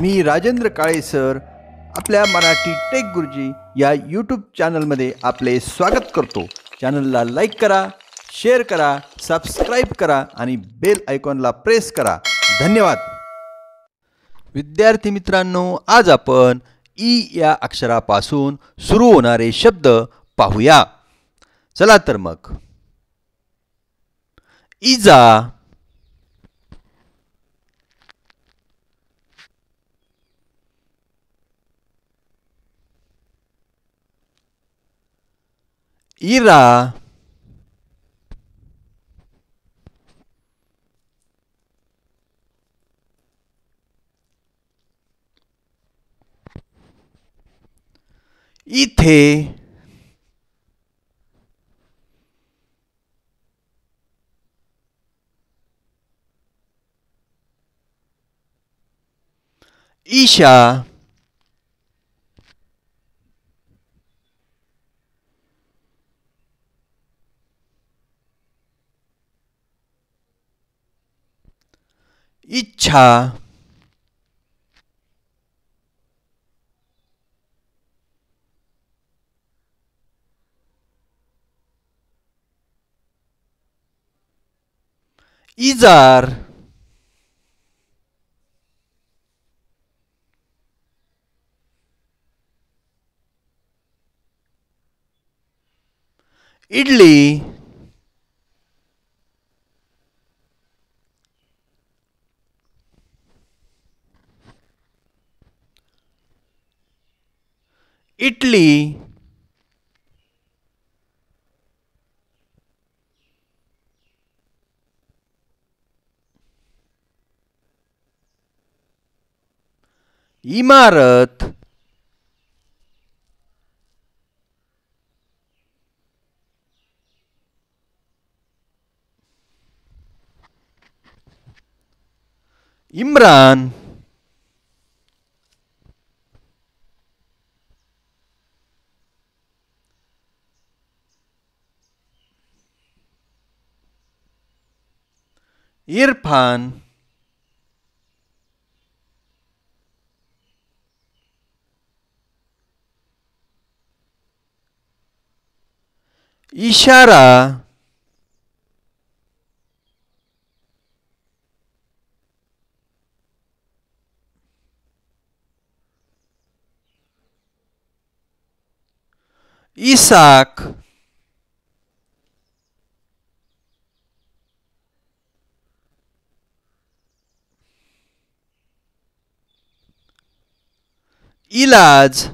मी Rajendra Kale sir आपल्या Marathi take गुरुजी या YouTube चॅनलमध्ये आपले स्वागत करतो. चॅनलला लाईक करा शेअर करा सबस्क्राईब करा आणि बेल आयकॉनला प्रेस करा. धन्यवाद. विद्यार्थी मित्रांनो आज आपण ई या अक्षरापासून सुरू होणारे शब्द पाहूया. चला तर मग. इजा 이라. 이태. 이샤. इच्छा। इजार। इडली। इटली इमारत इम्रान इरफान इशारा इसाक इलाज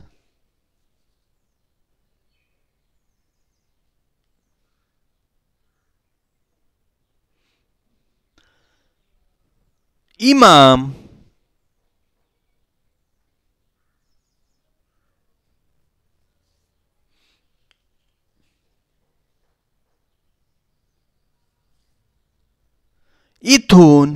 इमाम इथून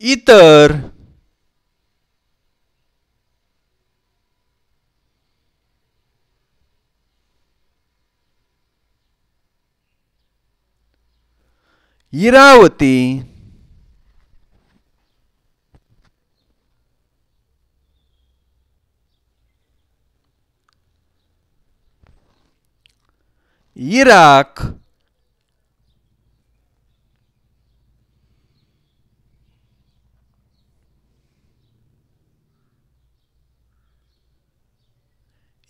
इतर. इरावती. इराक.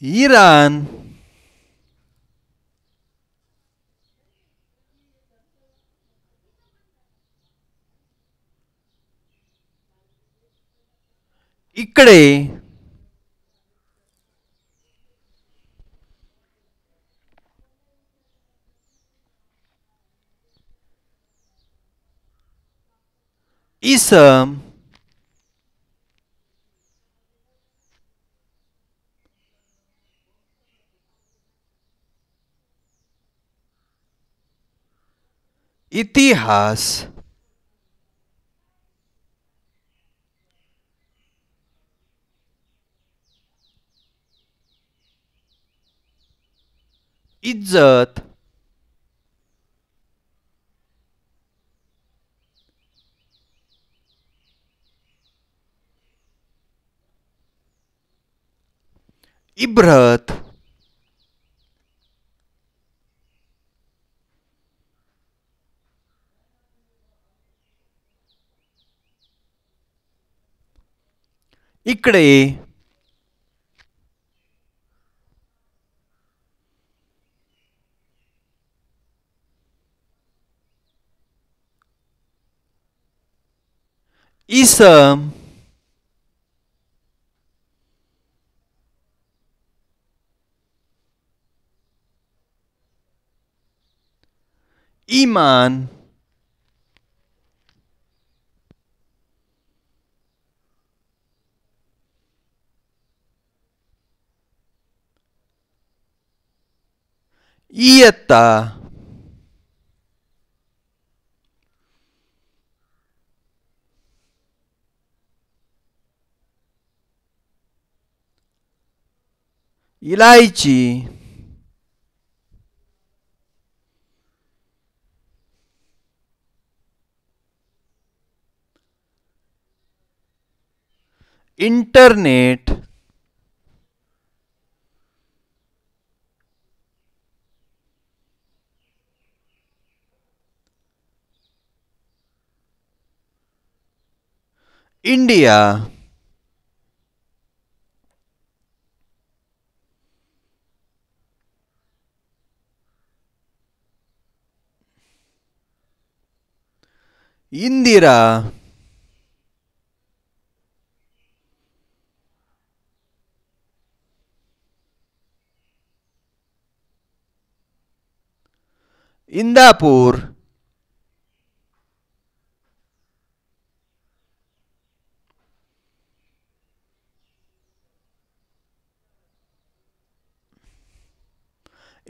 ईरान इकडे. इसम. इतिहास इज्जत इब्रत ఇక్కడ ఈస ఈమాన్ इयत्ता इलायची internet India. Indira Indapur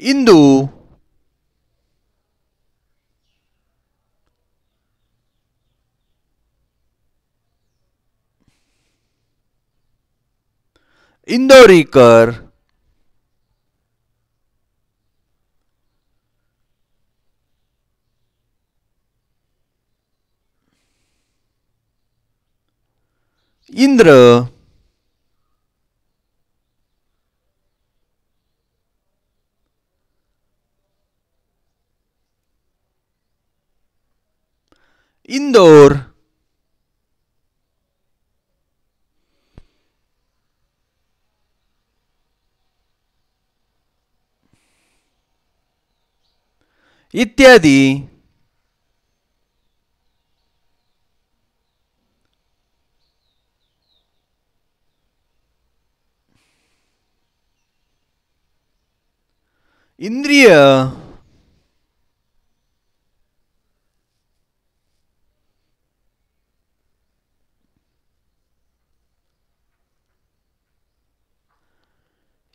Indu Indorikar Indra Indore इत्यादि। इंद्रिय।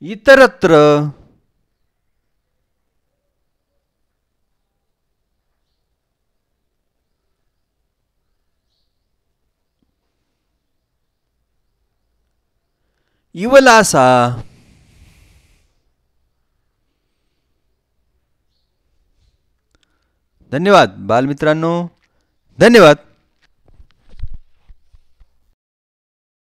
इतरत्र इवलासा धन्यवाद बालमित्रांनो धन्यवाद.